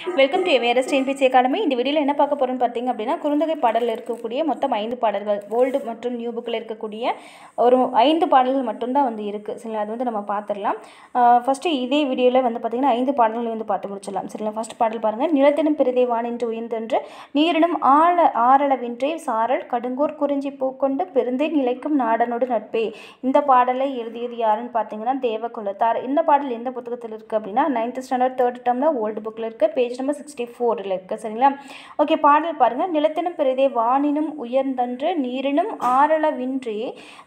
Welcome to Everest NPC academy இந்த வீடியோவில் என்ன பார்க்க போகிறோம்னு பார்த்தீங்க அப்படின்னா குறுந்தொகை பாடலில் இருக்கக்கூடிய மொத்தம் ஐந்து பாடல்கள் ஓல்டு மற்றும் நியூ புக்கில் இருக்கக்கூடிய ஒரு ஐந்து பாடல்கள் மட்டும்தான் வந்து இருக்குது சரிங்களா? அது வந்து நம்ம பார்த்துடலாம் ஃபஸ்ட்டு இதே வீடியோவில் வந்து பார்த்திங்கன்னா ஐந்து பாடல்களை வந்து பார்த்து முடிச்சிடலாம். சரிங்களா? ஃபஸ்ட் பாடல் பாருங்கள் நிலத்தினும் பெரிதே வானின்று உயர்ந்தென்று நீரினும் ஆழ ஆரளவின்றே சாரல் கடுங்கூர் குறிஞ்சி பூக்கொண்டு பெருந்தே நிலைக்கும் நாடனோடு நட்பே. இந்த பாடலை எழுதியது யாருன்னு பார்த்தீங்கன்னா தேவகுலத்தார் இந்த பாடல் எந்த புத்தகத்தில் இருக்குது அப்படின்னா நைன்த் ஸ்டாண்டர்ட் தேர்ட் டேர்மில் ஓல்டு புக்கில் இருக்குது பேஜ் நம்பர் சிக்ஸ்டி ஃபோரில் இருக்குது சரிங்களா? ஓகே பாடல் பாருங்கள் நிலத்தினும் பெரிதே வானினும் உயர்ந்தன்று நீரினும் ஆரளவின்றே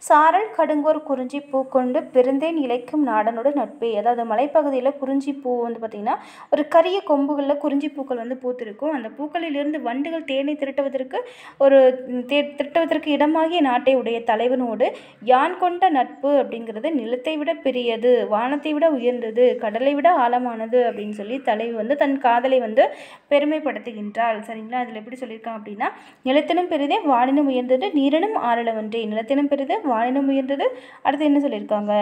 சாரல் கடுங்கோர் குறிஞ்சி பூ கொண்டு பெருந்தேன் இலைக்கும் நாடனோட நட்பே. அதாவது மலைப்பகுதியில் குறிஞ்சி பூ வந்து பார்த்திங்கன்னா ஒரு கரிய கொம்புகளில் குறிஞ்சி பூக்கள் வந்து பூத்திருக்கும். அந்த பூக்களிலிருந்து வண்டுகள் தேனை திரட்டுவதற்கு ஒரு தே திரட்டுவதற்கு இடமாகிய நாட்டை உடைய தலைவனோடு யான் கொண்ட நட்பு அப்படிங்கிறது நிலத்தை விட பெரியது வானத்தை விட உயர்ந்தது கடலை விட ஆழமானது அப்படின்னு சொல்லி தலைவி வந்து தன் காதலை வந்து பெருமைப்படுத்துகின்றாள். சரிங்களா? அதில் எப்படி சொல்லியிருக்காங்க அப்படின்னா நிலத்தினும் பெரிதே வானினும் உயர்ந்தது நீரினும் ஆரளவன்றே நிலத்தினும் பெரிது வானினும் உயர்ந்தது. அடுத்து என்ன சொல்லியிருக்காங்க?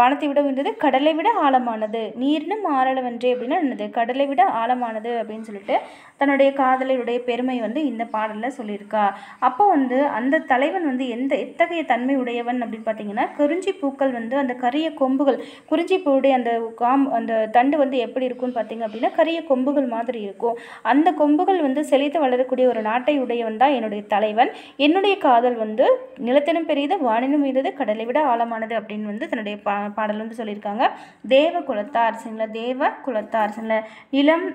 வானத்தை விட உயர்ந்தது கடலை விட ஆழமானது. நீரினும் ஆரளவன்றே அப்படின்னா என்னது? கடலை விட ஆழமானது அப்படின்னு சொல்லிட்டு தன்னுடைய காதலருடைய பெருமை வந்து இந்த பாடலில் சொல்லியிருக்கா. அப்போ வந்து அந்த தலைவன் வந்து எந்த எத்தகைய தன்மை உடையவன் அப்படின்னு பார்த்தீங்கன்னா குறிஞ்சி பூக்கள் வந்து அந்த கரிய கொம்புகள் குறிஞ்சி பூவுடைய அந்த காம் அந்த தண்டு வந்து எப்படி இருக்கும்னு பார்த்தீங்க அப்படின்னா கரிய கொம்புகள் மாதிரி இருக்கும். அந்த கொம்புகள் வந்து செழித்து வளரக்கூடிய ஒரு நாட்டை உடையவன் தான் என்னுடைய தலைவன். என்னுடைய காதல் வந்து நிலத்தினும் பெரியது வானினம் உயர்ந்தது கடலை விட ஆழமானது அப்படின்னு வந்து தன்னுடைய பா பாடல் வந்து சொல்லியிருக்காங்க. தேவ குலத்தார் சரிங்களா தேவ குலத்தார் சரிங்களா நிலம்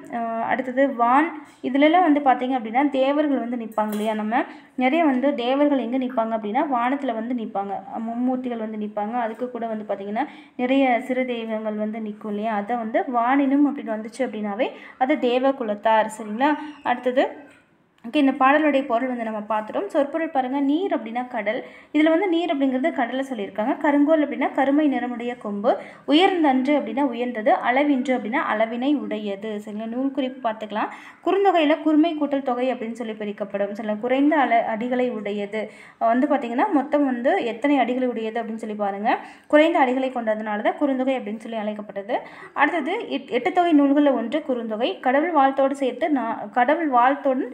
அடுத்தது வான். இதுலலாம் வந்து பார்த்தீங்க அப்படின்னா தேவர்கள் வந்து நிற்பாங்க இல்லையா நம்ம? நிறைய வந்து தேவர்கள் எங்கே நிற்பாங்க அப்படின்னா வானத்தில் வந்து நிற்பாங்க. மும்மூர்த்திகள் வந்து நிற்பாங்க. அதுக்கு கூட வந்து பார்த்திங்கன்னா நிறைய சிறு தெய்வங்கள் வந்து நிற்கும் இல்லையா? அதை வந்து வானினும் அப்படின்னு வந்துச்சு அப்படின்னாவே அது தேவ குலத்தார் சரிங்களா? அடுத்தது ஓகே இந்த பாடலுடைய பொருள் வந்து நம்ம பார்த்துட்டோம். சொற்பொருள் பாருங்கள் நீர் அப்படின்னா கடல். இதில் வந்து நீர் அப்படிங்கிறது கடலை சொல்லியிருக்காங்க. கருங்கோல் அப்படின்னா கருமை நிறமுடைய கொம்பு. உயர்ந்தன்று அப்படின்னா உயர்ந்தது. அளவின்று அப்படின்னா அளவினை உடையது. சரிங்களா? நூல் குறிப்பு பார்த்துக்கலாம். குறுந்தொகையில் குறுமை கூட்டல் தொகை அப்படின்னு சொல்லி பிரிக்கப்படும். சில குறைந்த அள அடிகளை உடையது. வந்து பார்த்திங்கன்னா மொத்தம் வந்து எத்தனை அடிகளை உடையது அப்படின்னு சொல்லி பாருங்கள் குறைந்த அடிகளை கொண்டதுனால தான் குறுந்தொகை அப்படின்னு சொல்லி அழைக்கப்பட்டது. அடுத்தது எட் எட்டு தொகை நூல்களில் ஒன்று குறுந்தொகை. கடவுள் வாழ்த்தோடு சேர்த்து நா கடவுள் வாழ்த்தோடு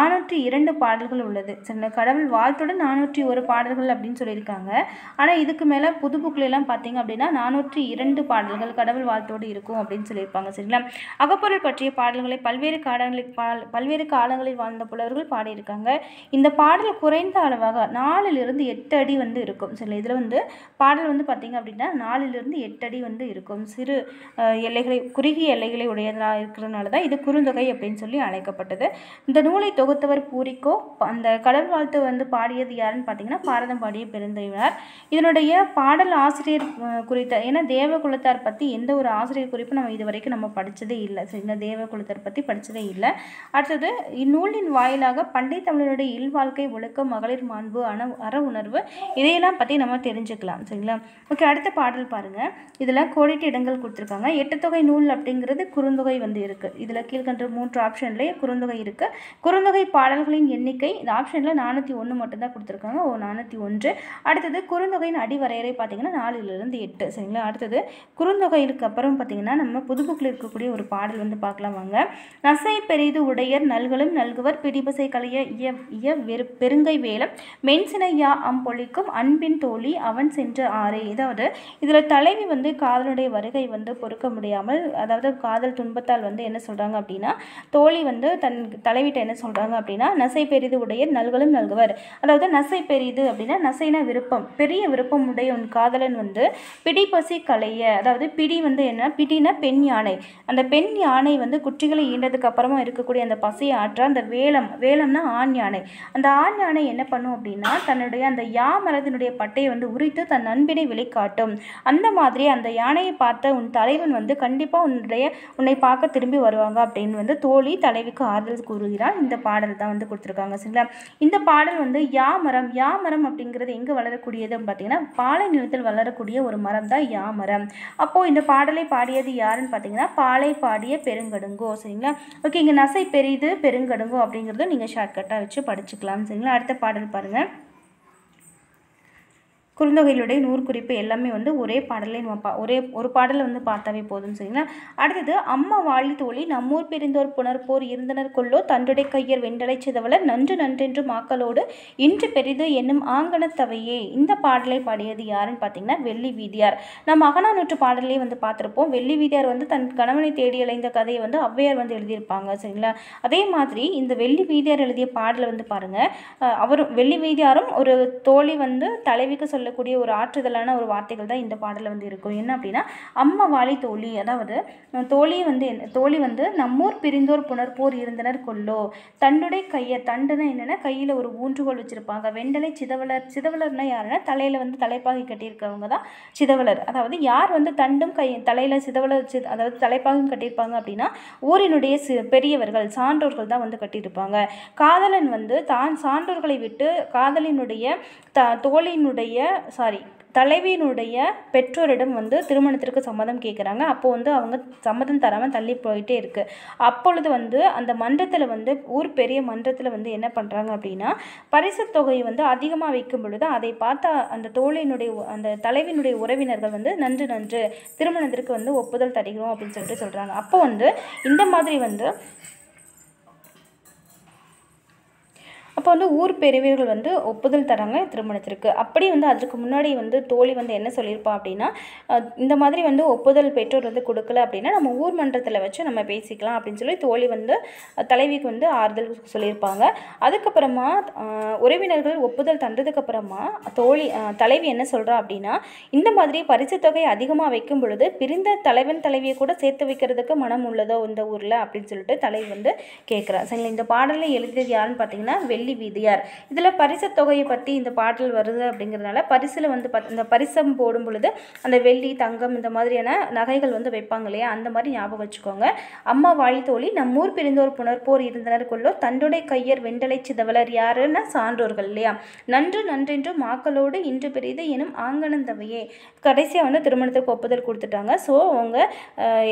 நானூற்றி இரண்டு பாடல்கள் உள்ளது. சரிங்களா கடவுள் வாழ்த்துடன் நானூற்றி ஒரு பாடல்கள் அப்படின்னு சொல்லியிருக்காங்க. ஆனால் இதுக்கு மேலே புது புக்கில் பார்த்தீங்க அப்படின்னா நானூற்றி இரண்டு பாடல்கள் கடவுள் வாழ்த்தோடு இருக்கும் அப்படின்னு சொல்லியிருப்பாங்க. சரிங்களா? அகப்பொருள் பற்றிய பாடல்களை பல்வேறு காலங்களில் பால் பல்வேறு காலங்களில் வாழ்ந்த புலவர்கள் பாடியிருக்காங்க. இந்த பாடல் குறைந்த அளவாக நாலிலிருந்து எட்டு அடி வந்து இருக்கும். சரி இதில் வந்து பாடல் வந்து பார்த்தீங்க அப்படின்னா நாலிலிருந்து எட்டு அடி வந்து இருக்கும். சிறு எல்லைகளை குறுகிய எல்லைகளை உடையதாக இருக்கிறதுனால தான் இது குறுந்தொகை அப்படின்னு சொல்லி அழைக்கப்பட்டது. இந்த நூலை தொகுத்தவர் பூரிக்கோ அந்த கடல் வாழ்த்து வந்து பாடியது யாருன்னு பார்த்தீங்கன்னா பாரதம் பாடிய பெருந்தேவனார் இதனுடைய பாடல் ஆசிரியர் குறித்த ஏன்னா தேவகுலத்தார் பற்றி எந்த ஒரு ஆசிரியர் குறிப்பும் நம்ம இது வரைக்கும் நம்ம படித்ததே இல்லை. சரிங்களா தேவகுலத்தார் பற்றி படித்ததே இல்லை. அடுத்தது இந்நூலின் வாயிலாக பண்டை தமிழருடைய இல்வாழ்க்கை ஒழுக்கம் மகளிர் மாண்பு அண அற உணர்வு இதையெல்லாம் பற்றி நம்ம தெரிஞ்சுக்கலாம். சரிங்களா? ஓகே அடுத்த பாடல் பாருங்கள் இதில் கோடிட்டு இடங்கள் கொடுத்துருக்காங்க. எட்டு தொகை நூல் அப்படிங்கிறது குறுந்தொகை வந்து இருக்குது இதில் கீழ்கண்ட மூன்று ஆப்ஷன்லேயே குறுந்தொகை இருக்குது குறுந்தொகை பாடல்களின் எண்ணிக்கை இந்த ஆப்ஷனில் நானூற்றி ஒன்று மட்டும்தான் கொடுத்துருக்காங்க. ஓ நானூற்றி ஒன்று. அடுத்தது குறுந்தொகையின் அடிவரையறை பார்த்தீங்கன்னா நாலுலேருந்து எட்டு. சரிங்களா? அடுத்தது குறுந்தொகைகளுக்கு அப்புறம் பார்த்தீங்கன்னா நம்ம புதுப்புக்கில் இருக்கக்கூடிய ஒரு பாடல் வந்து பார்க்கலாம் வாங்க. நசை பெரிது உடையர் நல்களும் நல்குவர் பிடிபசை கலைய இய இய வெறு பெருங்கை வேலம். மென்சினையா அம்பொழிக்கும் அன்பின் தோழி அவன் சென்ற ஆறே. இதாவது இதில் தலைவி வந்து காதலுடைய வருகை வந்து பொறுக்க முடியாமல் அதாவது காதல் துன்பத்தால் வந்து என்ன சொல்கிறாங்க அப்படின்னா தோழி வந்து தன் தலைவிட்ட என்ன சொல்கிறாங்க அப்படின்னா நசை பெரிது உடையர் நல்களும் நல்குவர். அதாவது நசை பெரிது அப்படின்னா நசைனா விருப்பம். பெரிய விருப்பம் உடைய உன் காதலன் வந்து பிடிபசி கலைய அதாவது பிடி வந்து என்ன? பிடினா பெண் யானை. அந்த பெண் யானை வந்து குட்டிகளை ஈண்டதுக்கு அப்புறமா இருக்கக்கூடிய அந்த பசியை ஆற்ற அந்த வேலம் வேலம்னா ஆண் யானை. அந்த ஆண் யானை என்ன பண்ணும் அப்படின்னா தன்னுடைய அந்த யா மரத்தினுடைய பட்டையை வந்து உரித்து தன் நண்பினை வெளிக்காட்டும் அந்த மாதிரி அந்த யானையை பார்த்த உன் தலைவன் வந்து கண்டிப்பாக உன்னுடைய உன்னை பார்க்க திரும்பி வருவாங்க அப்படின்னு வந்து தோழி தலைவிக்கு ஆறுதல் கூறுகிறான் இந்த பாடல் தான் வந்து கொடுத்துருக்காங்க சரிங்களா? இந்த பாடல் வந்து யா மரம் யா மரம் அப்படிங்கிறது எங்கே வளரக்கூடியதுன்னு பார்த்தீங்கன்னா பாலை நிலத்தில் வளரக்கூடிய ஒரு மரம் தான் யா மரம். அப்போது இந்த பாடலை பாடியது யாருன்னு பார்த்தீங்கன்னா பாலை பாடிய பெருங்கடுங்கோ சரிங்களா? ஓகே இங்கே நசை பெரிது பெருங்கடுங்கோ அப்படிங்கிறதும் நீங்கள் ஷார்ட்கட்டாக வச்சு படிச்சுக்கலாம் சரிங்களா? அடுத்த பாடல் பாருங்கள் குறுந்தொகையிலுடைய நூற்குறிப்பு எல்லாமே வந்து ஒரே பாடலே நம்ம பா ஒரே ஒரு பாடலை வந்து பார்த்தாவே போதும் சரிங்களா? அடுத்தது அம்மா வாழி தோழி நம்மூர் பிரிந்தோர் புணர்ப்போர் இருந்தனர் கொள்ளோ தண்டுடை கையர் வெண்டலை சிதவலர் நன்று நன்றென்று மாக்களோடு இன்று பெரிது என்னும் ஆங்கணத்தவையே இந்த பாடலை பாடியது யாருன்னு பார்த்தீங்கன்னா வெள்ளி வீதியார். நம்ம அகநானூற்று பாடலே வந்து பார்த்துருப்போம். வெள்ளி வீதியார் வந்து தன் கணவனை தேடி அலைந்த கதையை வந்து ஔவையார் வந்து எழுதியிருப்பாங்க சரிங்களா? அதே மாதிரி இந்த வெள்ளி வீதியார் எழுதிய பாடலை வந்து பாருங்கள் அவரும் வெள்ளி வீதியாரும் ஒரு தோழி வந்து தலைவிக்கு சொல்லக்கூடிய ஒரு ஆற்றுதலான ஒரு வார்த்தைகள் தான் இந்த பாடலில் வந்து இருக்கும். என்ன அப்படின்னா அம்மா வாலி தோழி. அதாவது தோழி வந்து என்ன தோழி வந்து நம்மூர் பிரிந்தோர் புணர்ப்போர் இருந்தனர் கொல்லோ. தண்டுடை கையை தண்டுனா என்னென்னா கையில் ஒரு ஊன்றுகோல் வச்சுருப்பாங்க. வெண்டலை சிதவலர் சிதவலர்னா யாருன்னா தலையில் வந்து தலைப்பாகி கட்டியிருக்கவங்க தான் சிதவலர். அதாவது யார் வந்து தண்டும் கை தலையில் சிதவலர் சி அதாவது தலைப்பாகும் கட்டியிருப்பாங்க அப்படின்னா ஊரினுடைய சி பெரியவர்கள் சான்றோர்கள் தான் வந்து கட்டியிருப்பாங்க. காதலன் வந்து தான் சான்றோர்களை விட்டு காதலினுடைய த தோழியினுடைய சாரி தலைவியினுடைய பெற்றோரிடம் வந்து திருமணத்திற்கு சம்மதம் கேட்குறாங்க அப்போது வந்து அவங்க சம்மதம் தராமல் தள்ளி போயிட்டே இருக்குது அப்பொழுது வந்து அந்த மன்றத்தில் வந்து ஊர் பெரிய மன்றத்தில் வந்து என்ன பண்ணுறாங்க அப்படின்னா பரிசு தொகையை வந்து அதிகமாக வைக்கும் பொழுது அதை பார்த்த அந்த தோழியினுடைய அந்த தலைவியினுடைய உறவினர்கள் வந்து நன்று நன்று திருமணத்திற்கு வந்து ஒப்புதல் தருகிறோம் அப்படின்னு சொல்லிட்டு சொல்கிறாங்க அப்போ வந்து இந்த மாதிரி வந்து அப்போ வந்து ஊர் பெரியவர்கள் வந்து ஒப்புதல் தராங்க திருமணத்திற்கு. அப்படி வந்து அதுக்கு முன்னாடி வந்து தோழி வந்து என்ன சொல்லியிருப்பா அப்படின்னா இந்த மாதிரி வந்து ஒப்புதல் பெற்றோர் வந்து கொடுக்கல அப்படின்னா நம்ம ஊர் மன்றத்தில் வச்சு நம்ம பேசிக்கலாம் அப்படின்னு சொல்லி தோழி வந்து தலைவிக்கு வந்து ஆறுதல் சொல்லியிருப்பாங்க. அதுக்கப்புறமா உறவினர்கள் ஒப்புதல் தந்ததுக்கப்புறமா தோழி தலைவி என்ன சொல்கிறா அப்படின்னா இந்த மாதிரி பரிசு தொகை அதிகமாக வைக்கும் பொழுது பிரிந்த தலைவன் தலைவியை கூட சேர்த்து வைக்கிறதுக்கு மனம் உள்ளதோ இந்த ஊரில் அப்படின்னு சொல்லிட்டு தலைவி வந்து கேட்குறா சரிங்களா? இந்த பாடலை எழுதியது யாருன்னு பார்த்தீங்கன்னா வெள்ளி வீதியார். இதில் பரிசு தொகையை பற்றி இந்த பாடல் வருது அப்படிங்கிறதுனால பரிசில் வந்து பத் இந்த பரிசம் போடும் பொழுது அந்த வெள்ளி தங்கம் இந்த மாதிரியான நகைகள் வந்து வைப்பாங்க இல்லையா? அந்த மாதிரி ஞாபகம் வச்சுக்கோங்க. அம்மா வாழி தோழி நம்மூர் பிரிந்தோர் புணர்ப்போர் இருந்தனர் கொள்ளோ தண்டுடை கையர் வெண்டலை சிதவலர் யாருன்னா சான்றோர்கள் இல்லையா? நன்று நன்றென்று மாக்களோடு இன்று பெரியது எனும் ஆங்கனந்தவையே கடைசியாக வந்து திருமணத்திற்கு ஒப்புதல் கொடுத்துட்டாங்க. ஸோ அவங்க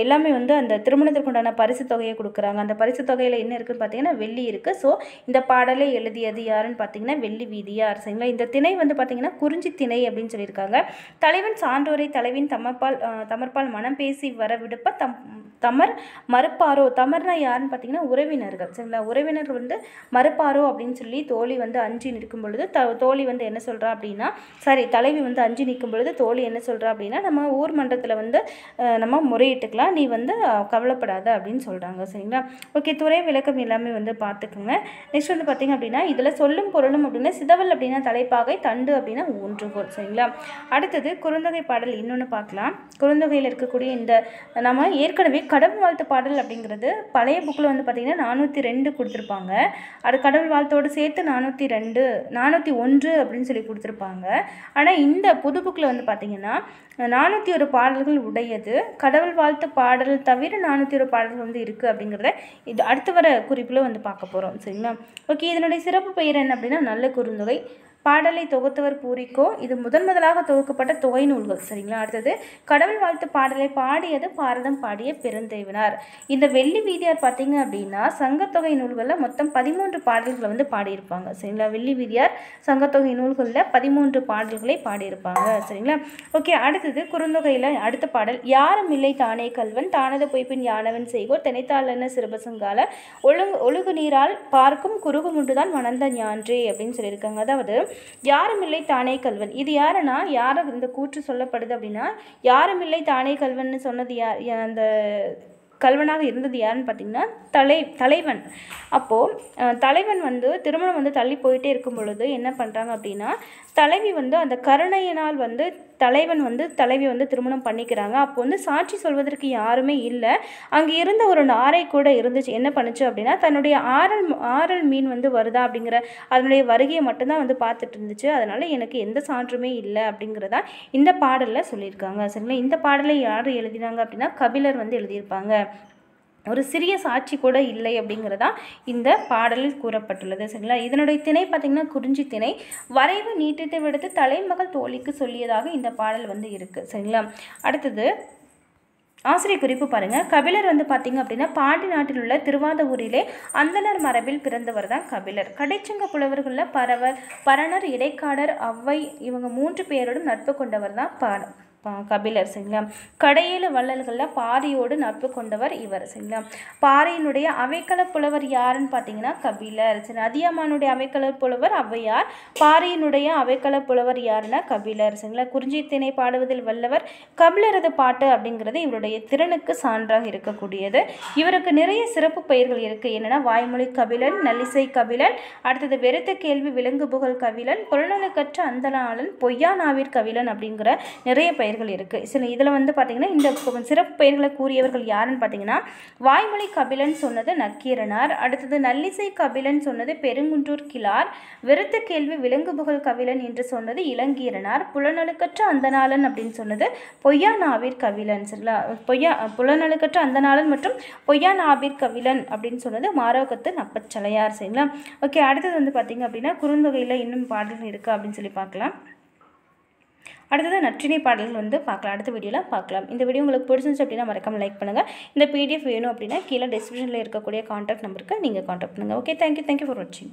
எல்லாமே வந்து அந்த திருமணத்திற்கு உண்டான பரிசு தொகையை கொடுக்குறாங்க. அந்த பரிசு தொகையில் என்ன இருக்குன்னு பார்த்தீங்கன்னா வெள்ளி இருக்குது ஸோ இந்த பாடலை எழுதியது யாருன்னு பார்த்தீங்கன்னா வெள்ளி வீதியார் சரிங்களா? இந்த திணை வந்து பார்த்தீங்கன்னா குறிஞ்சி திணை அப்படின்னு சொல்லியிருக்காங்க. தலைவன் சான்றோரை தலைவின் தமர்பால் தமர்பால் மனம் பேசி வர விடுப்ப தம் தமர் மறுப்பாரோ? தமர்னா யாருன்னு பார்த்தீங்கன்னா உறவினர்கள் சரிங்களா? உறவினர்கள் வந்து மறுப்பாரோ அப்படின்னு சொல்லி தோழி வந்து அஞ்சு நிற்கும் பொழுது த தோழி வந்து என்ன சொல்கிறா அப்படின்னா சாரி தலைவி வந்து அஞ்சு நிற்கும் பொழுது தோழி என்ன சொல்கிறா அப்படின்னா நம்ம ஊர் மன்றத்தில் வந்து நம்ம முறையிட்டுக்கலாம் நீ வந்து கவலைப்படாத அப்படின்னு சொல்கிறாங்க சரிங்களா? ஓகே துறை விளக்கம் எல்லாமே வந்து பார்த்துக்குங்க. நெக்ஸ்ட் வந்து பார்த்தீங்க அப்படின்னா அப்படின்னா இதில் சொல்லும் பொருளும் அப்படின்னா சிதவல் அப்படின்னா தலைப்பாகை தண்டு அப்படின்னா ஊன்றுகோல் சரிங்களா? அடுத்தது குறுந்தொகை பாடல் இன்னொன்று பார்க்கலாம். குறுந்தொகையில் இருக்கக்கூடிய இந்த நம்ம ஏற்கனவே கடவுள் வாழ்த்து பாடல் அப்படிங்கிறது பழைய புக்கில் வந்து பார்த்திங்கன்னா நானூற்றி ரெண்டு கொடுத்துருப்பாங்க. அது கடவுள் வாழ்த்தோடு சேர்த்து நானூற்றி ரெண்டு நானூற்றி ஒன்று அப்படின்னு சொல்லி கொடுத்துருப்பாங்க. ஆனால் இந்த புது புக்கில் வந்து பார்த்திங்கன்னா நானூற்றி ஒரு பாடல்கள் உடையது. கடவுள் வாழ்த்து பாடல் தவிர நானூற்றி ஒரு பாடல்கள் வந்து இருக்குது அப்படிங்கிறத இது அடுத்து வர குறிப்பில் வந்து பார்க்க போகிறோம் சரிங்களா? ஓகே இதனுடைய சிறப்பு பெயர் என்ன அப்படின்னா நல்ல குறுந்தொகை. பாடலை தொகுத்தவர் பூரிக்கோ இது முதன் முதலாக தொகுக்கப்பட்ட தொகை நூல்கள் சரிங்களா? அடுத்தது கடவுள் வாழ்த்து பாடலை பாடியது பாரதம் பாடிய பெருந்தேவனார். இந்த வெள்ளி வீதியார் பார்த்தீங்க அப்படின்னா சங்கத்தொகை நூல்களில் மொத்தம் பதிமூன்று பாடல்களை வந்து பாடியிருப்பாங்க சரிங்களா? வெள்ளி வீதியார் சங்கத்தொகை நூல்களில் பதிமூன்று பாடல்களை பாடியிருப்பாங்க சரிங்களா? ஓகே அடுத்தது குறுந்தொகையில் அடுத்த பாடல் யாரும் இல்லை தானே கல்வன் தானது பொய்ப்பின் யானவன் செய்வோர் தினைத்தாளன சிறுபசங்கால ஒழுங்கு ஒழுகு நீரால் பார்க்கும் குறுகு முண்டுதான் மணந்த ஞான்றே அப்படின்னு சொல்லியிருக்காங்க. அதாவது யாரும் இல்லை தானே கல்வன். இது யாருன்னா? யாரை இந்த கூற்று சொல்லப்படுது அப்படின்னா யாரும் இல்லை தானே கல்வன்னு சொன்னது யார் அந்த கல்வனாக இருந்தது யாருன்னு பார்த்தீங்கன்னா தலை தலைவன். அப்போது தலைவன் வந்து திருமணம் வந்து தள்ளி போயிட்டே இருக்கும் பொழுது என்ன பண்ணுறாங்க அப்படின்னா தலைவி வந்து அந்த கருணையினால் வந்து தலைவன் வந்து தலைவி வந்து திருமணம் பண்ணிக்கிறாங்க. அப்போ வந்து சாட்சி சொல்வதற்கு யாருமே இல்லை. அங்கே இருந்த ஒரு நாரை கூட இருந்துச்சு. என்ன பண்ணுச்சு அப்படின்னா தன்னுடைய ஆரல் ஆரல் மீன் வந்து வருதா அப்படிங்கிற அதனுடைய வருகையை மட்டும்தான் வந்து பார்த்துட்டு இருந்துச்சு. அதனால் எனக்கு எந்த சான்றுமே இல்லை அப்படிங்கிறதா இந்த பாடலில் சொல்லியிருக்காங்க. சரிங்களா? இந்த பாடலை யார் எழுதினாங்க அப்படின்னா கபிலர் வந்து எழுதியிருப்பாங்க. ஒரு சிறிய சாட்சி கூட இல்லை அப்படிங்கிறதா இந்த பாடலில் கூறப்பட்டுள்ளது. சரிங்களா? இதனுடைய திணை பார்த்திங்கன்னா குறிஞ்சி திணை. வரைவு நீட்டத்தை விடுத்து தலைமகள் தோழிக்கு சொல்லியதாக இந்த பாடல் வந்து இருக்குது சரிங்களா? அடுத்தது ஆசிரியர் குறிப்பு பாருங்கள் கபிலர் வந்து பார்த்திங்க அப்படின்னா பாண்டி நாட்டில் உள்ள திருவாதூரிலே அந்தணர் மரபில் பிறந்தவர் தான் கபிலர். கடைச்சங்க புலவர்களில் பரவர் பரணர் இடைக்காடர் அவ்வை இவங்க மூன்று பேரோடும் நட்பு கொண்டவர் தான் பாடம் கபிலர் சரிங்களா கடையேழு வள்ளல்களில் பாரியோடு நட்பு கொண்டவர் இவர் சரிங்களா பாரியினுடைய அவைக்கள புலவர் யாருன்னு பார்த்தீங்கன்னா கபிலர். சரி அதியமானுடைய அவைக்கள புலவர் ஔவையார். பாரியினுடைய அவைக்கள புலவர் யாருன்னா கபிலர். சரிங்களா? குறிஞ்சித்திணை பாடுவதில் வல்லவர் கபிலரது பாட்டு அப்படிங்கிறது இவருடைய திறனுக்கு சான்றாக இருக்கக்கூடியது. இவருக்கு நிறைய சிறப்பு பெயர்கள் இருக்குது என்னென்னா வாய்மொழி கபிலன் நல்லிசை கபிலன் அடுத்தது வெறுத்த கேள்வி விலங்கு புகழ் கபிலன் புலனலுக்கற்ற பொய்யா பொய்யானாவிற் கபிலன் அப்படிங்கிற நிறைய பெயர் பெயர்கள் இருக்குது சில இதில் வந்து பார்த்திங்கன்னா இந்த சிறப்பு பெயர்களை கூறியவர்கள் யாருன்னு பார்த்தீங்கன்னா வாய்மொழி கபிலன் சொன்னது நக்கீரனார். அடுத்தது நல்லிசை கபிலன் சொன்னது பெருங்குன்றூர் கிளார் வெறுத்த கேள்வி விலங்கு புகழ் கபிலன் என்று சொன்னது இளங்கீரனார். புலனலுக்கற்ற அந்தநாளன் அப்படின்னு சொன்னது பொய்யா நாவீர் கபிலன். சரிங்களா? பொய்யா புலனலுக்கற்ற அந்தநாளன் மற்றும் பொய்யா நாவீர் கபிலன் அப்படின்னு சொன்னது மாரோகத்து நப்பச்சலையார். சரிங்களா? ஓகே அடுத்தது வந்து பார்த்தீங்க அப்படின்னா குறுந்தொகையில் இன்னும் பாடல்கள் இருக்குது அப்படின்னு சொல்லி பார்க்கலாம் அடுத்தது நற்றினை பாடல்கள் வந்து பார்க்கலாம். அடுத்த வீடியோவில் பார்க்கலாம். இந்த வீடியோ உங்களுக்கு பிடிச்சிருந்துச்சு அப்படின்னா மறக்காம லைக் பண்ணுங்கள் இந்த பிடிஎஃப் வேணும் அப்படின்னா கீழே டிஸ்கிரிப்ஷனில் இருக்கக்கூடிய காண்டாக்ட் நம்பருக்கு நீங்கள் காண்டாக்ட் பண்ணுங்கள் ஓகே தேங்க்யூ தேங்க்யூ ஃபார் வாட்சிங்